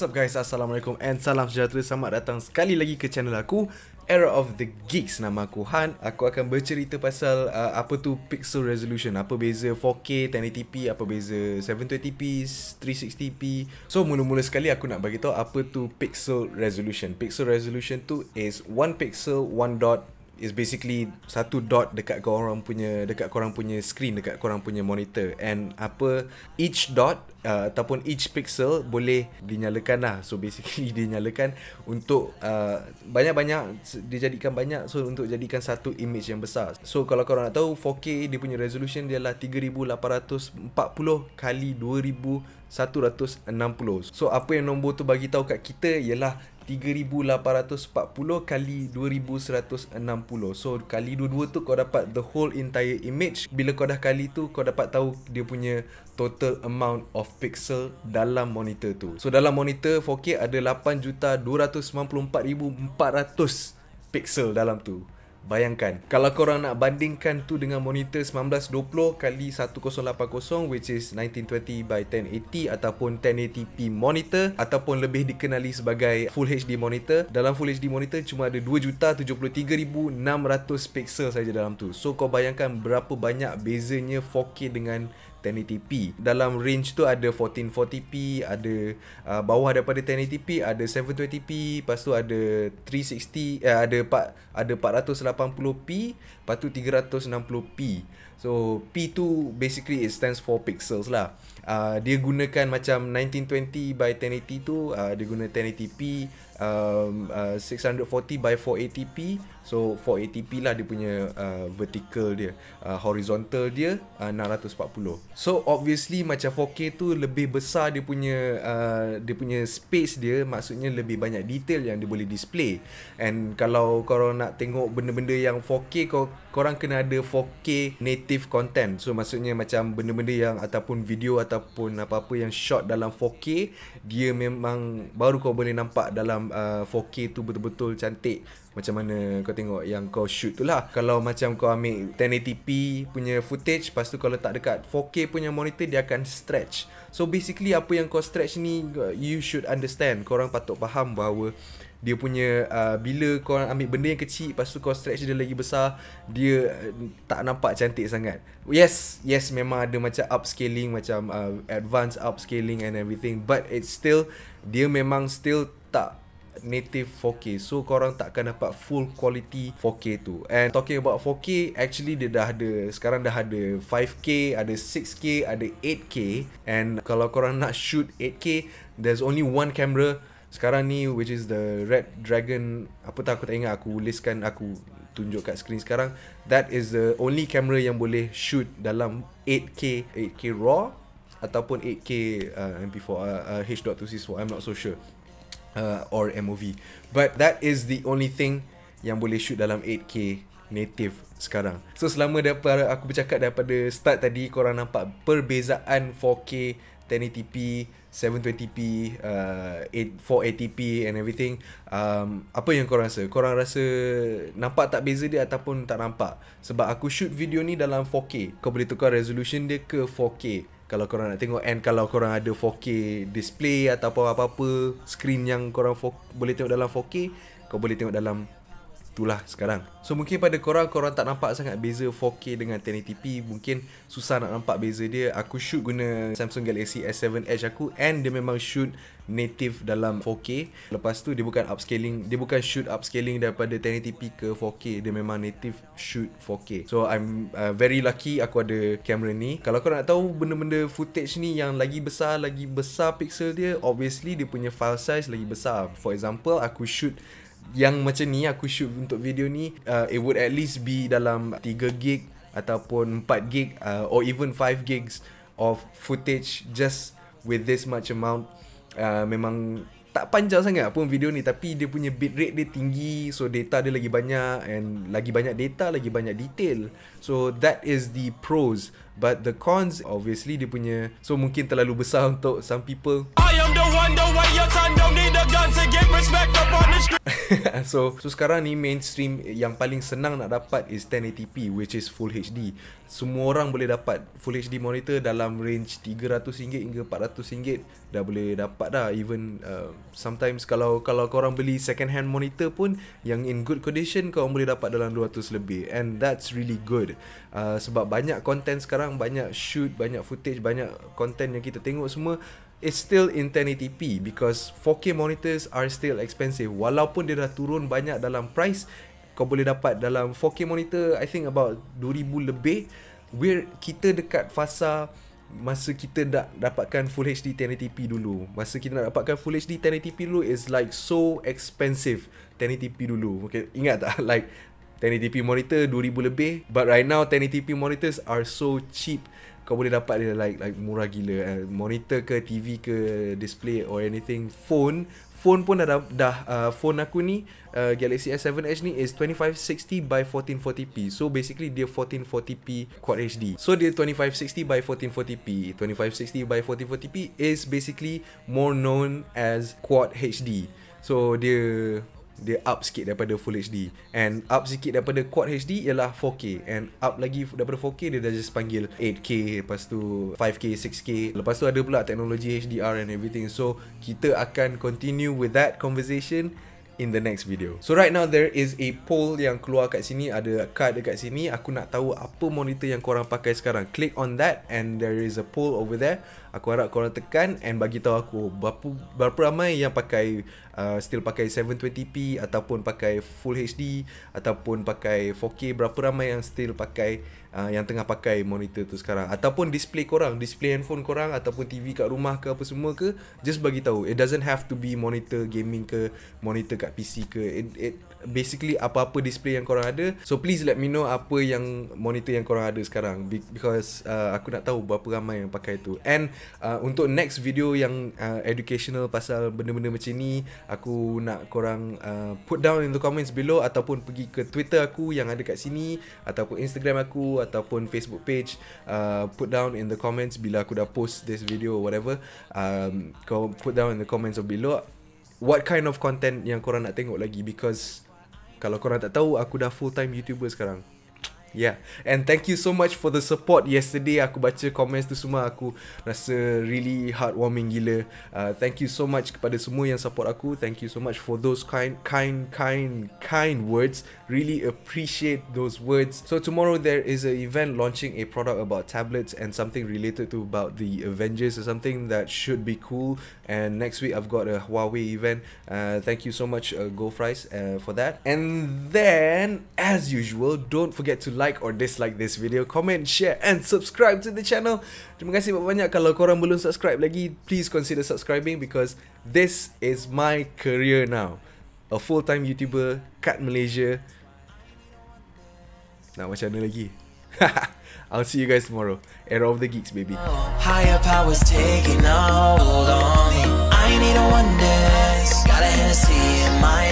what's up guys? Assalamualaikum and salam sejahtera. Selamat datang sekali lagi ke channel aku Era of the Geeks. Nama aku Han. Aku akan bercerita pasal uh, Apa tu pixel resolution. Apa beza 4K 1080p Apa beza 720p 360p So mula-mula sekali aku nak bagi tahu Apa tu pixel resolution. Pixel resolution tu is 1 pixel 1 dot is basically satu dot dekat kau orang punya dekat kau orang punya screen dekat kau orang punya monitor. And apa each dot uh, ataupun each pixel boleh dinyalakan lah. So basically dinyalakan untuk uh, banyak-banyak dijadikan banyak so untuk jadikan satu image yang besar. So kalau kau orang nak tahu 4K dia punya resolution dia adalah 3840 kali 2160 so apa yang nombor tu bagi tahu kat kita ialah 3840 kali 2160 so kali dua-dua tu kau dapat the whole entire image. Bila kau dah kali tu kau dapat tahu dia punya total amount of pixel dalam monitor tu. So dalam monitor 4K ada 8,294,400 pixel dalam tu Bayangkan Kalau korang nak bandingkan tu dengan monitor 1920 kali 1080 Which is 1920 by 1080 Ataupun 1080p monitor Ataupun lebih dikenali sebagai Full HD monitor Dalam Full HD monitor cuma ada 2,73,600 pixel saja dalam tu. So kau bayangkan berapa banyak bezanya 4K dengan 1080p. Dalam range tu ada 1440p, ada uh, bawah daripada 1080p, ada 720p, lepas tu ada 360 eh, ada 4 ada 480p, lepas tu 360p. So P tu basically it stands for pixels lah. Uh, dia gunakan macam 1920 by 1080 tu, uh, dia guna 1080p, um, uh, 640 by 480p so 480p lah dia punya uh, vertical dia. Uh, horizontal dia uh, 640 so obviously macam 4K tu lebih besar dia punya uh, dia punya space dia. Maksudnya lebih banyak detail yang dia boleh display. And kalau korang nak tengok benda-benda yang 4K kau korang kena ada 4K native content. So maksudnya macam benda-benda yang ataupun video ataupun apa-apa yang shot dalam 4K dia memang baru kau boleh nampak dalam uh, 4K tu betul-betul cantik. Macam mana kau tengok yang kau shoot tu lah. Kalau macam kau ambil 1080p punya footage lepas tu kalau tak dekat 4K punya monitor dia akan stretch. So basically apa yang kau stretch ni you should understand. Korang patut faham bahawa dia punya uh, bila kau ambil benda yang kecil lepas tu kau stretch dia lagi besar dia uh, tak nampak cantik sangat. Yes yes memang ada macam upscaling macam uh, advanced upscaling and everything but it's still dia memang still tak native 4K So korang takkan dapat full quality 4K tu. And talking about 4K Actually dia dah ada Sekarang dah ada 5K Ada 6K Ada 8K And kalau korang nak shoot 8K There's only one camera. Sekarang ni Which is the Red Dragon Apa tak aku tak ingat Aku listkan Aku tunjuk kat screen sekarang. That is the only camera yang boleh shoot Dalam 8K 8K RAW Ataupun 8K uh, MP4 uh, uh, H.264 I'm not so sure uh, or MOV. But that is the only thing yang boleh shoot dalam 8K native sekarang. So selama daripada aku bercakap daripada start tadi korang nampak perbezaan 4K 1080p 720p uh, 480p and everything um, apa yang korang rasa korang rasa nampak tak beza dia ataupun tak nampak sebab aku shoot video ni dalam 4K kau boleh tukar resolution dia ke 4K kalau korang nak tengok and kalau korang ada 4K display ataupun apa-apa screen yang korang boleh tengok dalam 4K kau boleh tengok dalam itulah sekarang. So mungkin pada korang korang tak nampak sangat beza 4K dengan 1080p mungkin susah nak nampak beza dia. Aku shoot guna Samsung Galaxy S7 Edge aku and dia memang shoot native dalam 4K lepas tu dia bukan upscaling dia bukan shoot upscaling daripada 1080p ke 4K dia memang native shoot 4K so I'm uh, very lucky aku ada kamera ni. Kalau korang nak tahu benda-benda footage ni yang lagi besar lagi besar pixel dia obviously dia punya file size lagi besar. For example aku shoot yang macam ni aku shoot untuk video ni uh, it would at least be dalam 3 gig ataupun 4 gig uh, or even 5 gigs of footage just with this much amount. Uh, memang tak panjang sangat pun video ni tapi dia punya bitrate dia tinggi so data dia lagi banyak and lagi banyak data lagi banyak detail. So that is the pros. But the cons obviously dia punya so mungkin terlalu besar untuk some people. I am the so, so sekarang ni mainstream yang paling senang nak dapat is 1080p which is full HD. Semua orang boleh dapat full HD monitor dalam range RM300 hingga RM400 dah boleh dapat dah even uh, sometimes kalau kalau kau orang beli second hand monitor pun yang in good condition kau boleh dapat dalam 200 lebih and that's really good. Uh, sebab banyak content sekarang banyak shoot banyak footage banyak content yang kita tengok semua is still in 1080p because 4K monitors are still expensive. Walaupun dia dah turun banyak dalam price kau boleh dapat dalam 4K monitor I think about 2000 lebih. We're kita dekat fasa masa kita dah dapatkan full HD 1080p dulu. Masa kita nak dapatkan full HD 1080p dulu is like so expensive 1080p dulu. Okay ingat tak? Like 1080p monitor 2000 lebih. But right now 1080p monitors are so cheap. Kau boleh dapat dia like like murah gila. Uh, monitor ke TV ke display or anything. Phone phone pun dah dah uh, phone aku ni uh, Galaxy S7 Edge ni is 2560 by 1440p so basically dia 1440p quad HD so dia 2560 by 1440p 2560 by 1440p is basically more known as quad HD so dia dia up sikit daripada full HD and up sikit daripada quad HD ialah 4K and up lagi daripada 4K dia dah just panggil 8K lepas tu 5K 6K lepas tu ada pula teknologi HDR and everything. So kita akan continue with that conversation in the next video. So right now there is a poll yang keluar kat sini, ada card dekat sini. Aku nak tahu apa monitor yang korang pakai sekarang. Click on that and there is a poll over there. Aku harap korang tekan and bagi tahu aku berapa berapa ramai yang pakai uh, still pakai 720p ataupun pakai full HD ataupun pakai 4K berapa ramai yang still pakai uh, yang tengah pakai monitor tu sekarang. Ataupun display korang display handphone korang ataupun TV kat rumah ke apa semua ke just bagi tahu. It doesn't have to be monitor gaming ke monitor kat PC ke. It, it basically apa-apa display yang korang ada. So please let me know apa yang monitor yang korang ada sekarang. Because uh, aku nak tahu berapa ramai yang pakai tu. And uh, untuk next video yang uh, educational pasal benda-benda macam ni aku nak korang uh, put down in the comments below ataupun pergi ke Twitter aku yang ada kat sini ataupun Instagram aku ataupun Facebook page uh, put down in the comments bila aku dah post this video or whatever um, kau put down in the comments below what kind of content yang korang nak tengok lagi because kalau korang tak tahu, aku dah full time YouTuber sekarang. Yeah. And thank you so much for the support yesterday. Aku baca comments tu semua. Aku rasa really heartwarming gila. Uh, thank you so much kepada semua yang support aku. Thank you so much for those kind, kind, kind, kind words. Really appreciate those words. So tomorrow there is an event launching a product about tablets and something related to about the Avengers or something that should be cool. And next week I've got a Huawei event. Uh, thank you so much, uh, GoFries, uh, for that. And then, as usual, don't forget to like or dislike this video, comment, share and subscribe to the channel. Terima kasih banyak kalau korang belum subscribe lagi, please consider subscribing because this is my career now. A full-time YouTuber kat Malaysia. Nak macam mana lagi? I'll see you guys tomorrow. Era of the Geeks, baby. Higher powers taking hold on me. I need a one dance. Got a Hennessy in my